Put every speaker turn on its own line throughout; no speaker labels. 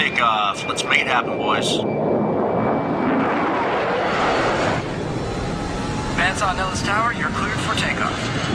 2-1. Clear takeoff. Let's make it happen, boys.
Vance on Nellis Tower, you're cleared for takeoff.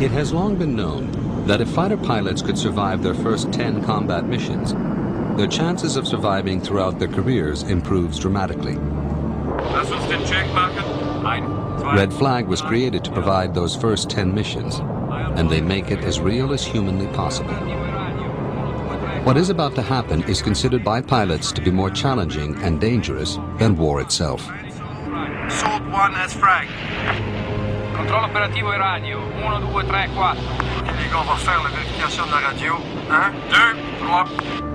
It has long been known that if fighter pilots could survive their first 10 combat missions, their chances of surviving throughout their careers improves dramatically. Red Flag was created to provide those first 10 missions, and they make it as real as humanly possible. What is about to happen is considered by pilots to be more challenging and dangerous than war itself.
Sold 1 as frag.
Controllo operativo e radio. 1, 2, 3, 4.
on va faire la vérification de la radio. 1, 2, 3.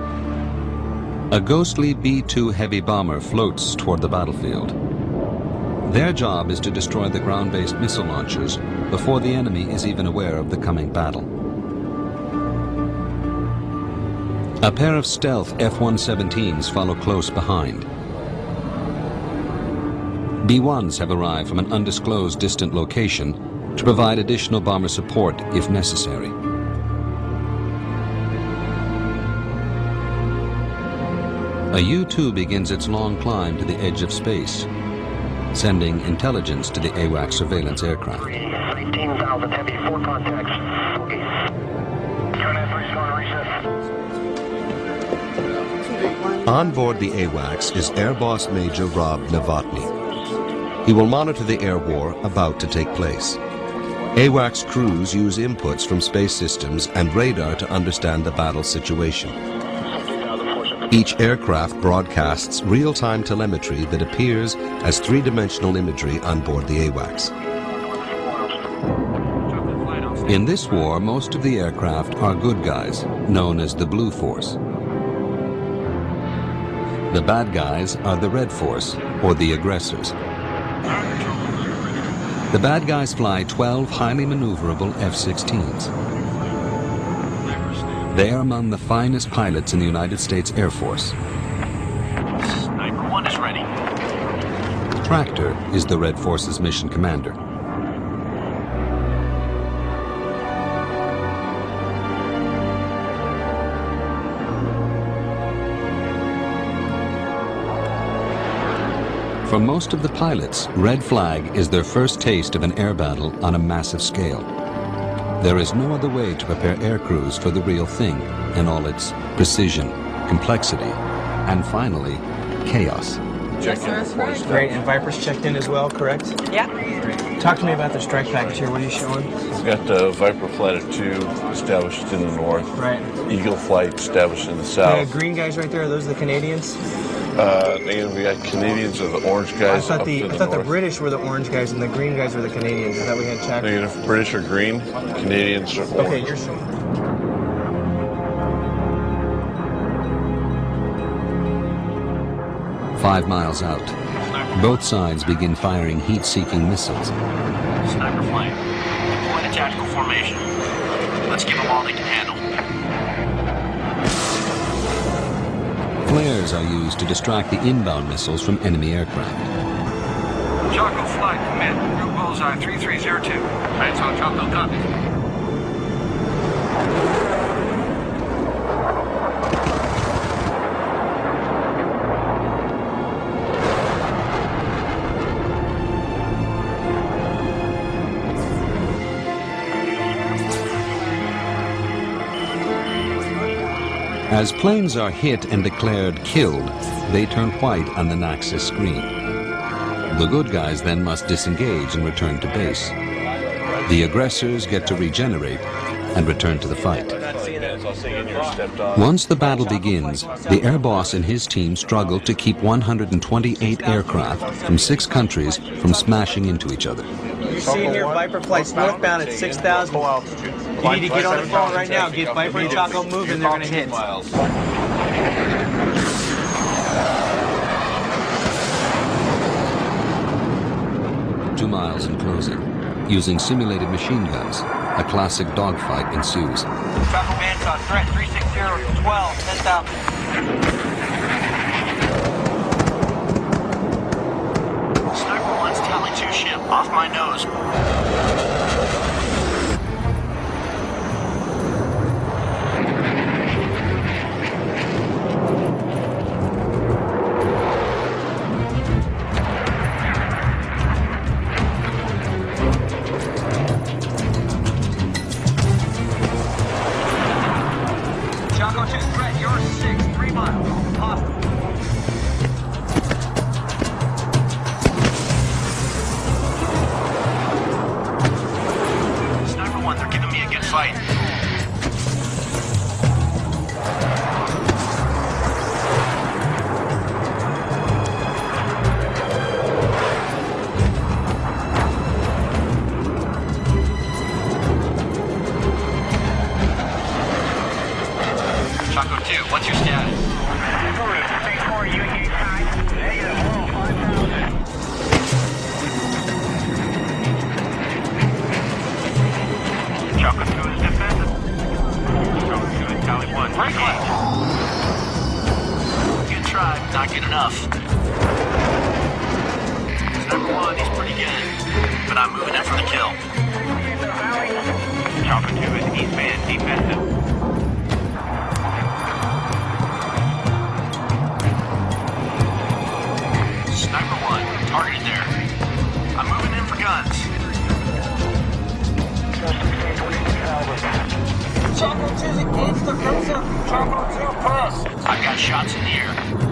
A ghostly B-2 heavy bomber floats toward the battlefield. Their job is to destroy the ground-based missile launchers before the enemy is even aware of the coming battle. A pair of stealth F-117s follow close behind. B-1s have arrived from an undisclosed distant location to provide additional bomber support if necessary. A U-2 begins its long climb to the edge of space, sending intelligence to the AWACS surveillance aircraft.
18,000 heavy, four contacts.
On board the AWACS is Air Boss Major Rob Novotny. He will monitor the air war about to take place. AWACS crews use inputs from space systems and radar to understand the battle situation. Each aircraft broadcasts real-time telemetry that appears as three-dimensional imagery on board the AWACS.
In this war, most of the aircraft are good guys, known as the Blue Force. The bad guys are the Red Force, or the aggressors. The bad guys fly 12 highly maneuverable F-16s. They are among the finest pilots in the United States Air Force.
Sniper 1 is ready.
Tractor is the Red Force's mission commander. For most of the pilots, Red Flag is their first taste of an air battle on a massive scale. There is no other way to prepare air crews for the real thing in all its precision, complexity, and finally, chaos.
Yes, sir. Great, and Viper's checked in as well, correct?
Yeah.
Talk to me about the strike package here. What are you showing?
We've got the Viper Flight of 2 established in the north.
Right.
Eagle Flight established in the south.
The green guys right there, are those the Canadians?
Uh, again, we got Canadians are the orange guys.
I thought the,
the
I thought
north.
the British were the orange guys and the green guys were the Canadians. I thought we had checked.
Again, if British are green, Canadians are orange.
Okay, you're showing.
Five miles out, both sides begin firing heat-seeking missiles.
Sniper flying. Deploying a tactical formation. Let's give them all they can handle.
Flares are used to distract the inbound missiles from enemy aircraft.
Choco Flight, commit. Group Bullseye 3302. Vance on Choco, copy.
As planes are hit and declared killed, they turn white on the Naxos screen. The good guys then must disengage and return to base. The aggressors get to regenerate and return to the fight. Once the battle begins, the air boss and his team struggle to keep 128 aircraft from six countries from smashing into each other.
You see here Viper flights northbound at 6,000. You need to get on the phone right now. Get Viper and Chaco moving. They're going to hit.
Two miles and closing. Using simulated machine guns, a classic dogfight ensues.
Trapper band's on threat 360 12, 10,000.
Sniper 1's Tally 2 ship, off my nose. Enough. Sniper 1, he's pretty good. But I'm moving in for the kill. Chaco 2 is East Band, defensive. Sniper 1, targeted there. I'm moving in for guns.
Chaco 2's engaged the cruiser. Chaco 2 pass.
I've got shots in the air.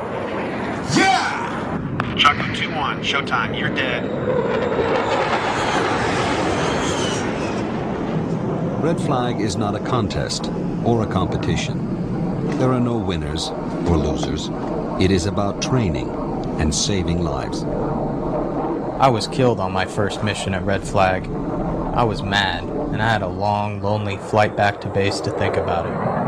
Yeah! Chocolate 2-1, Showtime, you're dead.
Red Flag is not a contest or a competition. There are no winners or losers. It is about training and saving lives.
I was killed on my first mission at Red Flag. I was mad, and I had a long, lonely flight back to base to think about it.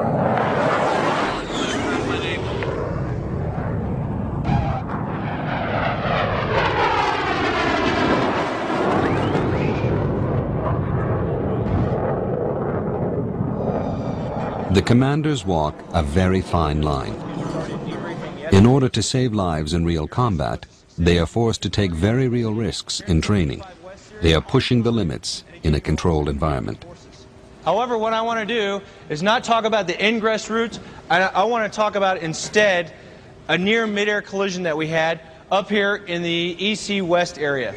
The commanders walk a very fine line. In order to save lives in real combat, they are forced to take very real risks in training. They are pushing the limits in a controlled environment.
However, what I want to do is not talk about the ingress routes. I, I want to talk about instead a near midair collision that we had up here in the EC West area.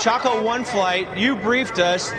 Chaco 1 flight, you briefed us.